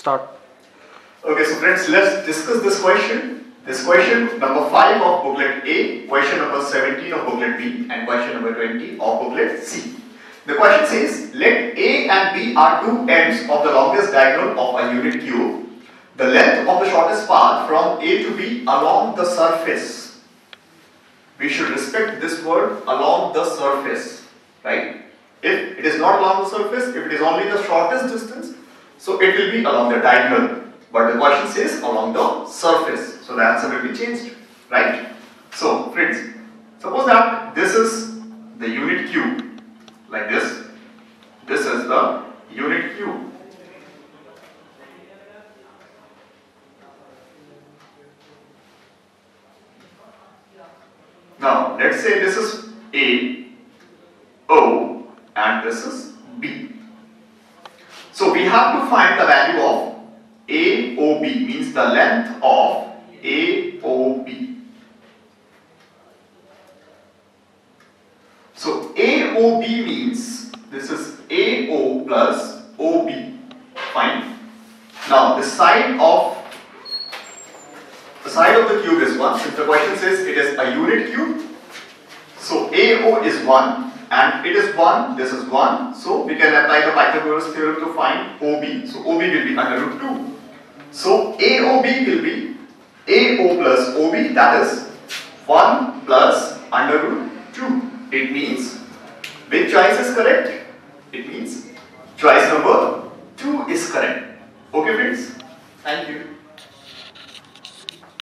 Start. Okay, so friends, let's discuss this question. This question number 5 of booklet A, question number 17 of booklet B, and question number 20 of booklet C. The question says, let A and B are two ends of the longest diagonal of a unit cube. The length of the shortest path from A to B along the surface. We should respect this word along the surface, right? If it is not along the surface, if it is only the shortest distance, so it will be along the diagonal. But the question says along the surface. So the answer will be changed, right? So friends, suppose that this is the unit cube like this. This is the unit cube. Now let's say this is A, O and this is B. So we have to find the value of AOB means the length of AOB. So AOB means this is AO plus OB. Fine. Now the side of the side of the cube is 1. Since the question says it is a unit cube, so AO is 1 and it is 1, this is 1. So we can apply the Pythagoras theorem to find OB. So OB will be under root 2. So AOB will be AO plus OB that is 1 plus under root 2. It means which choice is correct? It means choice number 2 is correct. Okay friends? Thank you.